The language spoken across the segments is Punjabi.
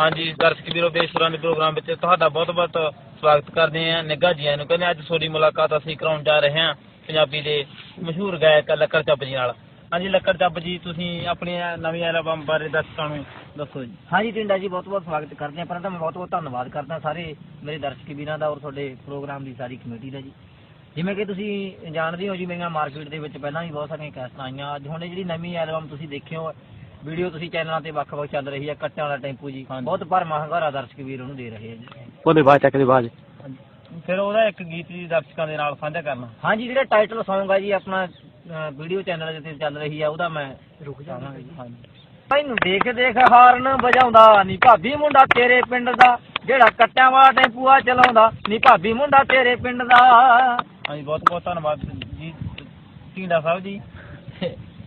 ਹਾਂਜੀ, ਦਰਸ਼ਕ ਵੀਰੋ ਬੇਸੁਰਾਂ ਪ੍ਰੋਗਰਾਮ ਵਿੱਚ ਤੁਹਾਡਾ ਬਹੁਤ-ਬਹੁਤ ਸਵਾਗਤ ਕਰਦੇ ਹਾਂ ਨਿੱਘਾ ਜੀ ਨੂੰ। ਕਹਿੰਦੇ ਅੱਜ ਤੁਹਾਡੀ ਮੁਲਾਕਾਤ ਅਸੀਂ ਕਰਾਉਣ ਜਾ ਰਹੇ ਹਾਂ ਪੰਜਾਬੀ ਦੇ ਮਸ਼ਹੂਰ ਗਾਇਕ ਲੱਕੜ ਚੱਬ ਜੀ ਨਾਲ। ਹਾਂਜੀ, ਲੱਕੜ ਚੱਬ ਜੀ, ਤੁਸੀਂ ਆਪਣੀ ਨਵੀਂ ਐਲਬਮ ਬਾਰੇ ਦਰਸ਼ਕਾਂ ਨੂੰ ਦੱਸੋ ਜੀ। ਹਾਂਜੀ, ਟਿੰਡਾ ਜੀ ਬਹੁਤ ਬਹੁਤ ਸਵਾਗਤ ਕਰਦੇ ਹਾਂ। ਪਹਿਲਾਂ ਤਾਂ ਬਹੁਤ ਬਹੁਤ ਧੰਨਵਾਦ ਕਰਦਾ ਸਾਰੇ ਮੇਰੇ ਦਰਸ਼ਕ ਵੀਰਾਂ ਦਾ ਔਰ ਤੁਹਾਡੇ ਪ੍ਰੋਗਰਾਮ ਦੀ ਸਾਰੀ ਕਮੇਟੀ ਦਾ ਜੀ। ਜਿਵੇਂ ਕਿ ਤੁਸੀਂ ਜਾਣਦੇ ਹੋ ਜੀ, ਮੇਰੀਆਂ ਮਾਰਕੀਟ ਦੇ ਵਿੱਚ ਪਹਿਲਾਂ ਵੀ ਬਹੁਤ ਸਾਰੀਆਂ ਕੈਸਟਾਂ ਆਈਆਂ। ਅੱਜ ਹੁਣ ਜਿਹੜੀ ਨਵੀਂ ਐਲਬਮ ਤੁਸੀਂ ਦੇਖਿਓ ਵੀਡੀਓ ਤੁਸੀਂ ਚੈਨਲਾਂ ਤੇ ਵੱਖ-ਵੱਖ ਚੱਲ ਰਹੀ ਹੈ ਕੱਟਾਂ ਵਾਲਾ ਟੈਂਪੂ ਜੀ। ਬਹੁਤ ਪਰ ਮਹੰਗਾਰਾ ਦਰਸ਼ਕ ਵੀਰ ਉਹਨੂੰ ਦੇ ਰਹੇ ਆ ਜੀ। ਉਹਦੇ ਬਾਅਦ ਚੱਕ ਦੇ ਬਾਅਦ। ਫਿਰ ਉਹਦਾ ਇੱਕ ਗੀਤ ਜੀ ਦਰਸ਼ਕਾਂ ਦੇ ਨਾਲ ਸਾਂਝਾ ਕਰਨਾ। ਹਾਂਜੀ ਜਿਹੜਾ ਟਾਈਟਲ Song ਆ ਜੀ ਆਪਣਾ ਵੀਡੀਓ ਚੈਨਲ ਤੇ ਚੱਲ ਰਹੀ ਆ ਉਹਦਾ ਮੈਂ ਰੁਕ ਜਾਵਾਂਗਾ ਜੀ। ਹਾਂਜੀ। ਤੈਨੂੰ ਦੇਖ ਦੇਖ ਹਾਰਨ ਵਜਾਉਂਦਾ ਨੀ ਭਾਬੀ ਮੁੰਡਾ ਤੇਰੇ ਪਿੰਡ ਦਾ। ਜਿਹੜਾ ਕੱਟਿਆਂ ਵਾਲਾ ਟੈਂਪੂ ਆ ਚਲਾਉਂਦਾ ਨੀ ਭਾਬੀ ਮੁੰਡਾ ਤੇਰੇ ਪਿੰਡ ਦਾ। ਹਾਂਜੀ ਬਹੁਤ ਬਹੁਤ ਧੰਨਵਾਦ ਜੀ। ਢੀਂਡਾ ਸਾਹਿਬ ਜੀ।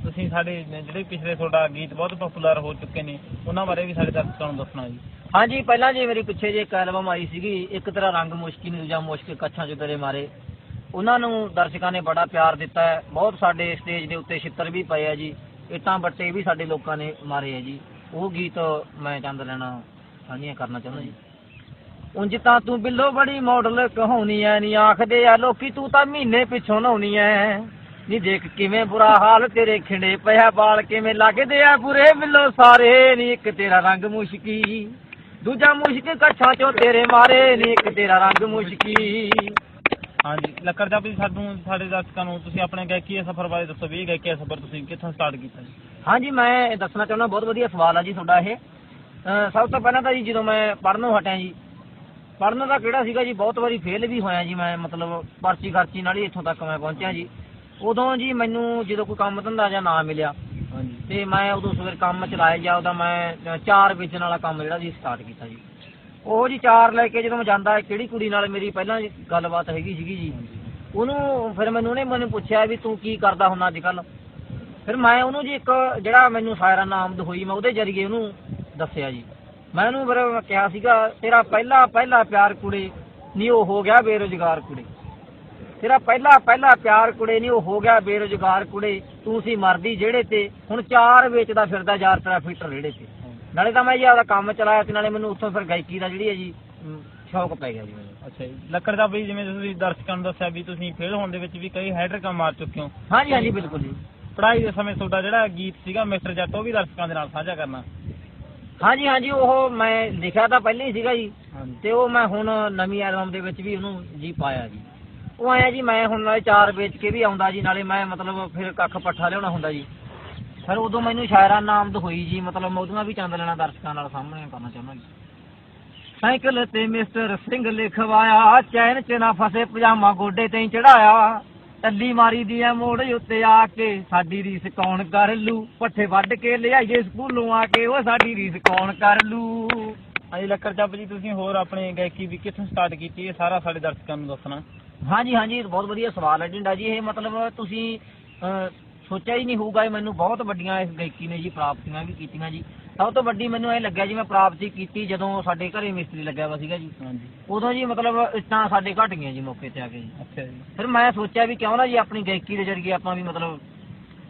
ਤੁਸੀਂ ਸਾਡੇ ਜਿਹੜੇ ਪਿਛਲੇ ਤੁਹਾਡਾ ਗੀਤ ਬਹੁਤ ਪਪੂਲਰ ਹੋ ਚੁੱਕੇ ਨੇ, ਉਹਨਾਂ ਬਾਰੇ ਵੀ ਸਾਡੇ ਦਰਸ਼ਕਾਂ ਨੂੰ ਦੱਸਣਾ ਜੀ। ਹਾਂਜੀ, ਪਹਿਲਾਂ ਜੀ ਮੇਰੀ ਪਿੱਛੇ ਜੇ ਇੱਕ ਐਲਬਮ ਆਈ ਸੀਗੀ, ਇੱਕ ਤਰ੍ਹਾਂ ਰੰਗ ਮੁਸ਼ਕੀ ਨੂੰ ਦੂਜਾ ਮੁਸ਼ਕ ਕੱਛਾਂ ਚ ਤੇਰੇ ਮਾਰੇ। ਉਹਨਾਂ ਨੂੰ ਦਰਸ਼ਕਾਂ ਨੇ ਬੜਾ ਪਿਆਰ ਦਿੱਤਾ ਹੈ। ਬਹੁਤ ਸਾਡੇ ਸਟੇਜ ਦੇ ਉੱਤੇ ਛਿੱਤਰ ਵੀ ਪਏ ਆ ਜੀ। ਇਟਾਂ ਬੱਟੇ ਵੀ ਸਾਡੇ ਲੋਕਾਂ ਨੇ ਮਾਰੇ ਆ ਜੀ। ਉਹ ਗੀਤ ਮੈਂ ਚੰਦ ਲੈਣਾ ਸਾਂਝੀਆਂ ਕਰਨਾ ਚਾਹੁੰਦਾ ਜੀ। ਉਂਝ ਤਾਂ ਤੂੰ ਬਿੱਲੋ ਬੜੀ ਮਾਡਲ ਕਹਾਉਣੀ ਐ, ਨੀ ਆਖਦੇ ਆ ਲੋਕੀ ਤੂੰ ਤਾਂ ਮਹੀਨੇ ਪਿੱਛੋਂ ਨਹਾਉਣੀ ਐ। ਨੀ ਦੇਖ ਕਿਵੇਂ ਬੁਰਾ ਹਾਲ ਤੇਰੇ ਖਿੰਡੇ ਪਿਆ ਬਾਲ ਕਿਵੇਂ ਲੱਗਦੇ ਆ ਬੁਰੇ ਬਿੱਲੋ ਸਾਰੇ ਨੀ ਇੱਕ ਤੇਰਾ ਰੰਗ ਮੁਸ਼ਕੀ। ਦੂਜਾ ਮੁਸ਼ਕ ਕੱਛਾਂ ਚੋਂ ਤੇਰੇ ਮਾਰੇ ਨੀ ਇੱਕ ਤੇਰਾ ਰੰਗ ਮੁਸ਼ਕੀ। ਹਾਂਜੀ ਲੱਕੜ ਦਾ ਵੀ ਸਾਨੂੰ ਸਾਡੇ ਦਰਸ਼ਕਾਂ ਨੂੰ ਤੁਸੀਂ ਆਪਣੇ ਗਾਇਕੀ ਦੇ ਸਫ਼ਰ ਬਾਰੇ ਦੱਸੋ ਵੀ ਇਹ ਗਾਇਕੀ ਦਾ ਸਫ਼ਰ ਤੁਸੀਂ ਕਿੱਥੋਂ ਸਟਾਰਟ ਕੀਤਾ ਜੀ? ਹਾਂਜੀ ਮੈਂ ਦੱਸਣਾ ਚਾਹੁੰਦਾ ਬਹੁਤ ਵਧੀਆ ਸਵਾਲ ਆ ਜੀ ਤੁਹਾਡਾ ਇਹ। ਅਹ ਸਭ ਤੋਂ ਪਹਿਲਾਂ ਤਾਂ ਜੀ ਜਦੋਂ ਮੈਂ ਪੜ੍ਹਨੋਂ ਹਟਿਆ ਜੀ ਪੜ੍ਹਨ ਦਾ ਕਿਹੜਾ ਸੀਗਾ ਜੀ ਬਹੁਤ ਵਾਰੀ ਫੇਲ ਵੀ ਹੋਇਆ ਜੀ ਮੈਂ ਮਤਲਬ ਪਰਚੀ ਖਰਚੀ ਨਾਲ ਹੀ ਇੱਥੋਂ ਤੱਕ ਮੈਂ ਪਹੁੰਚਿਆ ਜੀ। ਉਦੋਂ ਜੀ ਮੈਨੂੰ ਜਦੋਂ ਕੋਈ ਕੰਮ ਧੰਦਾ ਜਾਂ ਨਾ ਮਿਲਿਆ ਹਾਂਜੀ। ਤੇ ਮੈਂ ਉਦੋਂ ਸਵੇਰ ਕੰਮ ਚਲਾਇਆ ਜਾਂ ਉਹਦਾ ਮੈਂ ਚਾਰ ਵੇਚਣ ਵਾਲਾ ਕੰਮ ਜਿਹੜਾ ਜੀ ਸਟਾਰਟ ਕੀਤਾ ਜੀ। ਉਹ ਜੀ ਚਾਰ ਲੈ ਕੇ ਜਦੋਂ ਮੈਂ ਜਾਂਦਾ ਕਿਹੜੀ ਕੁੜੀ ਨਾਲ ਮੇਰੀ ਪਹਿਲਾਂ ਗੱਲਬਾਤ ਹੈਗੀ ਸੀਗੀ ਜੀ। ਉਹਨੂੰ ਫਿਰ ਮੈਨੂੰ ਉਹਨੇ ਮੈਨੂੰ ਪੁੱਛਿਆ ਵੀ ਤੂੰ ਕੀ ਕਰਦਾ ਹੁੰਦਾ ਅੱਜ ਕੱਲ ਫਿਰ ਮੈਂ ਉਹਨੂੰ ਜੀ ਇੱਕ ਜਿਹੜਾ ਮੈਨੂੰ ਸਾਇਰਾਨਾ ਆਮਦ ਹੋਈ ਮੈਂ ਉਹਦੇ ਜਰੀਏ ਉਹਨੂੰ ਦੱਸਿਆ ਜੀ। ਮੈਂ ਉਹਨੂੰ ਫਿਰ ਕਿਹਾ ਸੀਗਾ ਤੇਰਾ ਪਹਿਲਾ ਪਹਿਲਾ ਪਿਆਰ ਕੁੜੇ ਨਹੀਂ ਉਹ ਹੋ ਗਿਆ ਬੇਰੁਜ਼ਗਾਰ ਕੁੜੇ। ਤੇਰਾ ਪਹਿਲਾ ਪਹਿਲਾ ਪਿਆਰ ਕੁੜੇ ਨਹੀਂ ਉਹ ਹੋ ਗਿਆ ਬੇਰੁਜ਼ਗਾਰ ਕੁੜੇ ਤੂੰ ਸੀ ਮਰਦੀ ਜਿਹੜੇ ਤੇ ਹੁਣ ਚਾਰ ਵੇਚਦਾ ਫਿਰਦਾ ਯਾਰ ਤੇਰਾ ਫਿੱਟਰ ਰੇੜੇ ਤੇ। ਨਾਲੇ ਤਾਂ ਮੈਂ ਜੀ ਆਪਦਾ ਕੰਮ ਚਲਾਇਆ ਤੇ ਨਾਲੇ ਮੈਨੂੰ ਉੱਥੋਂ ਫਿਰ ਗਾਇਕੀ ਦਾ ਜਿਹੜੀ ਹੈ ਜੀ ਸ਼ੌਕ ਪੈ ਗਿਆ ਜੀ ਮੈਨੂੰ। ਅੱਛਾ ਜੀ ਲੱਕੜ ਦਾ ਵੀ ਜਿਵੇਂ ਤੁਸੀਂ ਦਰਸ਼ਕਾਂ ਨੂੰ ਦੱਸਿਆ ਵੀ ਤੁਸੀਂ ਫੇਲ ਹੋਣ ਦੇ ਵਿੱਚ ਵੀ ਕਈ ਹੈਡਰ ਕੰਮ ਮਾਰ ਚੁੱਕੇ ਹੋ। ਹਾਂਜੀ ਹਾਂਜੀ ਬਿਲਕੁਲ ਜੀ। ਪੜ੍ਹਾਈ ਦੇ ਸਮੇਂ ਤੁਹਾਡਾ ਜਿਹੜਾ ਗੀਤ ਸੀਗਾ ਮਿਸਟਰ ਜੱਟ ਉਹ ਵੀ ਦਰਸ਼ਕਾਂ ਦੇ ਨਾਲ ਸਾਂਝਾ ਕਰਨਾ। ਹਾਂਜੀ ਹਾਂਜੀ ਉਹ ਮੈਂ ਲਿਖਿਆ ਤਾਂ ਪਹਿਲਾਂ ਹੀ ਸੀਗਾ ਜੀ। ਤੇ ਉਹ ਮੈਂ ਹੁਣ ਨਵੀਂ ਐਲਬਮ ਦੇ ਵਿੱਚ ਵੀ ਉਹਨੂੰ ਜੀ ਪਾਇਆ ਜੀ। ਉਹ ਆਇਆ ਜੀ, ਮੈਂ ਹੁਣ ਨਾਲੇ ਚਾਰ ਵੇਚ ਕੇ ਵੀ ਆਉਂਦਾ ਜੀ, ਨਾਲੇ ਮੈਂ ਮਤਲਬ ਫਿਰ ਕੱਖ ਪੱਠਾ ਲਿਆਉਣਾ ਹੁੰਦਾ ਜੀ। ਫਿਰ ਉਦੋਂ ਮੈਨੂੰ ਸ਼ਾਇਰਾਨਾ ਆਮਦ ਹੋਈ ਜੀ, ਮਤਲਬ ਮੈਂ ਉਹਦੀਆਂ ਵੀ ਚੰਦ ਲੈਣਾ ਦਰਸ਼ਕਾਂ ਨਾਲ ਸਾਹਮਣੇ ਕਰਨਾ ਚਾਹੁੰਦਾ ਜੀ। ਸਾਈਕਲ ਤੇ ਮਿਸਟਰ ਸਿੰਘ ਲਿਖਵਾਇਆ, ਚੈਨ ਚ ਨਾ ਫਸੇ ਪਜਾਮਾ ਗੋਡੇ ਤੇ ਚੜਾਇਆ। ਟੱਲੀ ਮਾਰੀ ਦੀ ਐ ਮੋੜ ਉੱਤੇ ਆ ਕੇ, ਸਾਡੀ ਰੀਸ ਕੌਣ ਕਰ ਲੂ? ਪੱਠੇ ਵੱਢ ਕੇ ਲਿਆਈਏ ਸਕੂਲੋਂ ਆ ਕੇ, ਉਹ ਸਾਡੀ ਰੀਸ ਕੌਣ ਕਰ ਲੂ? ਹਾਂਜੀ, ਲੱਕੜ ਚੱਬ ਜੀ, ਤੁਸੀਂ ਹੋਰ ਆਪਣੇ ਗਾਇਕੀ ਵੀ ਕਿੱਥੋਂ ਸਟਾਰਟ ਕੀਤੀ? ਇਹ ਸਾਰਾ ਸਾਡੇ ਦਰਸ਼ਕਾਂ ਨੂੰ ਦੱਸਣਾ। ਹਾਂਜੀ ਹਾਂਜੀ ਬਹੁਤ ਵਧੀਆ ਸਵਾਲ ਹੈ ਢਿੰਡਾ ਜੀ ਇਹ ਮਤਲਬ ਤੁਸੀਂ ਸੋਚਿਆ ਹੀ ਨਹੀਂ ਹੋਊਗਾ ਇਹ ਮੈਨੂੰ ਬਹੁਤ ਵੱਡੀਆਂ ਇਸ ਗਾਇਕੀ ਨੇ ਜੀ ਪ੍ਰਾਪਤੀਆਂ ਵੀ ਕੀਤੀਆਂ ਜੀ। ਸਭ ਤੋਂ ਵੱਡੀ ਮੈਨੂੰ ਇਹ ਲੱਗਿਆ ਜੀ ਮੈਂ ਪ੍ਰਾਪਤੀ ਕੀਤੀ ਜਦੋਂ ਸਾਡੇ ਘਰੇ ਮਿਸਤਰੀ ਲੱਗਿਆ ਵਾ ਸੀਗਾ ਜੀ। ਹਾਂਜੀ। ਉਦੋਂ ਜੀ ਮਤਲਬ ਇੱਟਾਂ ਸਾਡੇ ਘਟ ਗਈਆਂ ਜੀ ਮੌਕੇ ਤੇ ਆ ਕੇ ਜੀ। ਅੱਛਾ ਜੀ। ਫਿਰ ਮੈਂ ਸੋਚਿਆ ਵੀ ਕਿਉਂ ਨਾ ਜੀ ਆਪਣੀ ਗਾਇਕੀ ਦੇ ਜਰੀਏ ਆਪਾਂ ਵੀ ਮਤਲਬ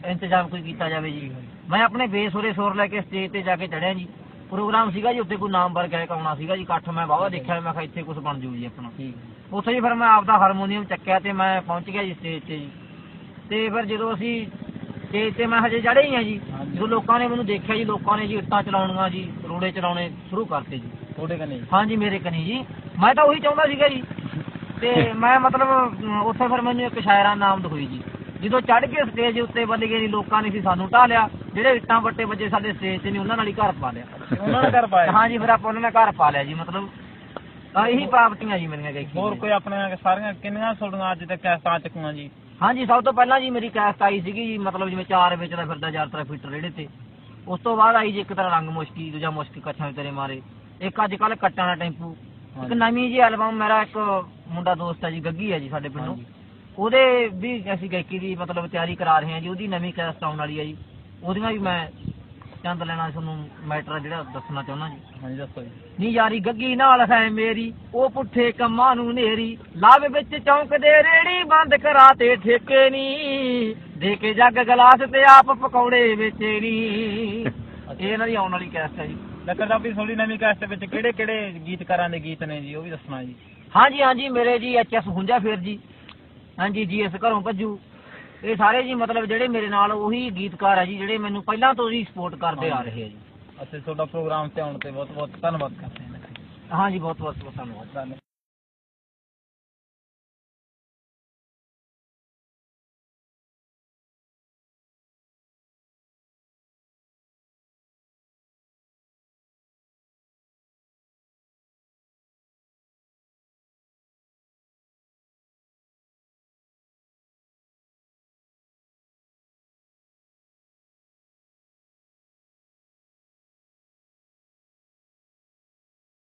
ਇੰਤਜ਼ਾਮ ਕੋਈ ਕੀਤਾ ਜਾਵੇ ਜੀ। ਮੈਂ ਆਪਣੇ ਬੇਸੁਰੇ ਸੁਰ ਲੈ ਕੇ ਸਟੇਜ ਤੇ ਜਾ ਕੇ ਚੜਿਆ ਜੀ। ਪ੍ਰੋਗਰਾਮ ਸੀਗਾ ਜੀ ਉੱਤੇ ਕੋਈ ਨਾਮਵਰ ਗਾਇਕ ਆਉਣਾ ਸੀਗਾ ਜੀ ਇਕੱਠ ਮੈਂ ਵਾਹਵਾ ਦੇਖਿਆ ਮੈਂ ਕਿਹਾ ਇੱਥੇ ਕੁਝ ਬਣ ਜੂ ਜੀ ਆਪਣਾ। ਉੱਥੇ ਜੀ ਫਿਰ ਮੈਂ ਆਪਦਾ ਹਾਰਮੋਨੀਅਮ ਚੱਕਿਆ ਤੇ ਮੈਂ ਪਹੁੰਚ ਗਿਆ ਜੀ ਸਟੇਜ ਤੇ ਜੀ। ਤੇ ਫਿਰ ਜਦੋਂ ਅਸੀਂ ਸਟੇਜ ਤੇ ਮੈਂ ਹਜੇ ਚੜ੍ਹੇ ਹੀ ਆ ਜੀ। ਜਦੋਂ ਲੋਕਾਂ ਨੇ ਮੈਨੂੰ ਦੇਖਿਆ ਜੀ ਲੋਕਾਂ ਨੇ ਜੀ ਇੱਟਾਂ ਚਲਾਉਣੀਆਂ ਜੀ ਰੋੜੇ ਚਲਾਉਣੇ ਸ਼ੁਰੂ ਕਰਤੇ ਜੀ। ਤੁਹਾਡੇ ਕਨੇ? ਹਾਂਜੀ ਮੇਰੇ ਕਨੀ ਜੀ। ਮੈਂ ਤਾਂ ਉਹੀ ਚਾਹੁੰਦਾ ਸੀਗਾ ਜੀ। ਤੇ ਮੈਂ ਮਤਲਬ ਉੱਥੇ ਫਿਰ ਮੈਨੂੰ ਇੱਕ ਸ਼ਾਇਰਾਂ ਨਾਮਦ ਹੋਈ ਜੀ। ਜਦੋਂ ਚੜ੍ਹ ਕੇ ਸਟੇਜ ਉੱਤੇ ਵੱਲ ਗਏ ਲੋਕਾਂ ਨੇ ਸੀ ਸਾਨੂੰ ਢਾਹ ਲਿਆ। ਜਿਹੜੇ ਇੱਟਾਂ ਵੱਟੇ ਵੱਜੇ ਸਾਡੇ ਸਟੇਜ ਤੇ ਨਹੀਂ ਉਹਨਾਂ ਨਾਲ ਹੀ ਘਰ ਪਾ ਲਿਆ। ਉਹਨਾਂ ਨੇ ਘਰ ਪਾਇਆ ਹਾਂਜੀ ਫਿਰ ਆਪਾਂ ਉਹਨਾਂ ਨੇ ਘਰ ਪਾ ਲਿਆ ਜੀ ਮਤਲਬ ਤਾਂ ਇਹੀ ਪ੍ਰਾਪਤੀਆਂ ਜੀ ਮੇਰੀਆਂ ਗਾਇਕੀ ਹੋਰ। ਕੋਈ ਆਪਣੇ ਸਾਰੀਆਂ ਕਿੰਨੀਆਂ ਤੁਹਾਡੀਆਂ ਅੱਜ ਤੱਕ ਕੈਸਟਾਂ ਚੁੱਕੀਆਂ ਜੀ? ਹਾਂਜੀ ਸਭ ਤੋਂ ਪਹਿਲਾਂ ਜੀ ਮੇਰੀ ਕੈਸਟ ਆਈ ਸੀਗੀ ਜੀ ਮਤਲਬ ਜਿਵੇਂ ਚਾਰ ਵੇਚਦਾ ਫਿਰਦਾ ਯਾਤਰਾ ਫੀਟਰ ਰੇੜੇ ਤੇ। ਉਸ ਤੋਂ ਬਾਅਦ ਆਈ ਜੀ ਇੱਕ ਤਰ੍ਹਾਂ ਰੰਗ ਮੁਸ਼ਕੀ ਦੂਜਾ ਮੁਸ਼ਕ ਕੱਛਾਂ ਤੇਰੇ ਮਾਰੇ। ਇੱਕ ਅੱਜ ਕੱਲ ਕੱਟਾਂ ਦਾ ਟੈਂਪੂ। ਇੱਕ। ਨਵੀਂ ਜੀ ਐਲਬਮ ਮੇਰਾ ਇੱਕ ਮੁੰਡਾ ਦੋਸਤ ਹੈ ਜੀ ਗੱਗੀ ਹੈ ਜੀ ਸਾਡੇ ਪਿੰਡੋਂ। ਉਹਦੇ ਵੀ ਅਸੀਂ ਗਾਇਕੀ ਦੀ ਮਤਲਬ ਤਿਆਰੀ ਕਰਾ ਰਹੇ ਹਾਂ ਜੀ ਉਹਦੀ ਨਵੀਂ ਕੈਸਟ ਆਉਣ ਵਾਲੀ ਹੈ ਜੀ। ਉਹਦੀਆਂ ਵੀ ਮੈਂ ਚੰਦ ਲੈਣਾ ਤੁਹਾਨੂੰ ਮੈਟਰ ਜਿਹੜਾ ਦੱਸਣਾ ਚਾਹੁੰਦਾ ਜੀ। ਹਾਂਜੀ ਦੱਸੋ ਜੀ। ਨੀ ਯਾਰੀ ਗੱਗੀ ਨਾਲ ਹੈ ਮੇਰੀ ਉਹ ਪੁੱਠੇ ਕੰਮਾਂ ਨੂੰ ਨੇਰੀ। ਲਾਵੇ ਵਿੱਚ ਚੌਂਕ ਦੇ ਰੇੜੀ ਬੰਦ ਕਰਾ ਤੇ ਠੇਕੇ ਨੀ। ਦੇ ਕੇ ਜੱਗ ਗਲਾਸ ਤੇ ਆਪ ਪਕੌੜੇ ਵੇਚੇ ਨੀ। ਇਹ ਇਹਨਾਂ ਦੀ ਆਉਣ ਵਾਲੀ ਕੈਸਟ ਹੈ ਜੀ। ਲੱਕੜ ਚਾਬੀ ਤੁਹਾਡੀ ਨਵੀਂ ਕਾਸਟ ਵਿੱਚ ਕਿਹੜੇ ਕਿਹੜੇ ਗੀਤਕਾਰਾਂ ਦੇ ਗੀਤ ਨੇ ਜੀ ਉਹ ਵੀ ਦੱਸਣਾ ਜੀ। ਹਾਂਜੀ ਹਾਂਜੀ ਮੇਰੇ ਜੀ ਐਚਐਸ ਹੁੰਜਾ ਫੇਰ ਜੀ। ਹਾਂਜੀ ਜੀਐਸ ਘਰੋਂ ਭੱਜੂ। ਇਹ ਸਾਰੇ ਜੀ ਮਤਲਬ ਜਿਹੜੇ ਮੇਰੇ ਨਾਲ ਉਹੀ ਗੀਤਕਾਰ ਆ ਜੀ ਜਿਹੜੇ ਮੈਨੂੰ ਪਹਿਲਾਂ ਤੋਂ ਹੀ ਸਪੋਰਟ ਕਰਦੇ ਆ ਰਹੇ ਆ ਜੀ। ਅੱਛਾ ਤੁਹਾਡਾ ਪ੍ਰੋਗਰਾਮ ਤੇ ਆਉਣ ਤੇ ਬਹੁਤ ਬਹੁਤ ਧੰਨਵਾਦ ਕਰਦੇ ਹਾਂ। ਹਾਂਜੀ ਬਹੁਤ ਬਹੁਤ ਧੰਨਵਾਦ।